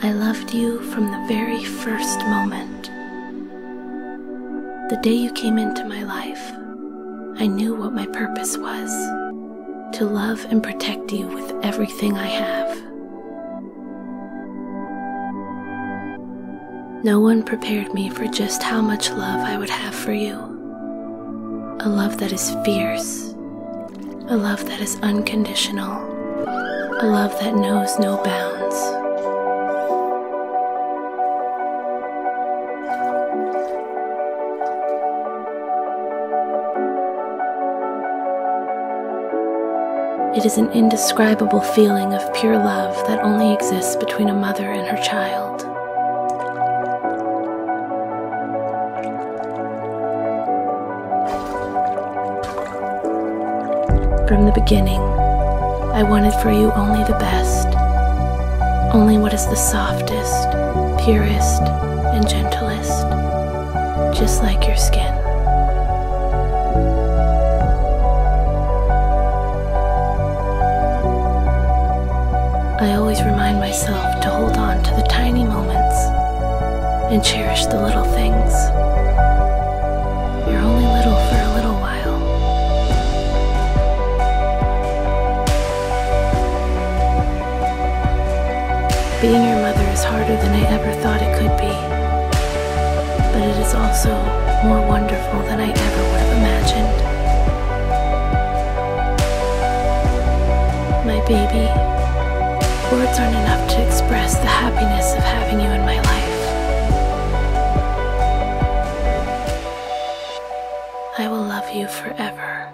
I loved you from the very first moment. The day you came into my life, I knew what my purpose was to love and protect you with everything I have. No one prepared me for just how much love I would have for you. A love that is fierce, a love that is unconditional, a love that knows no bounds. It is an indescribable feeling of pure love that only exists between a mother and her child. From the beginning, I wanted for you only the best, only what is the softest, purest, and gentlest, just like your skin. I always remind myself to hold on to the tiny moments and cherish the little things. You're only little for a little while. Being your mother is harder than I ever thought it could be, but it is also more wonderful than I ever would have imagined. My baby. Words aren't enough to express the happiness of having you in my life. I will love you forever.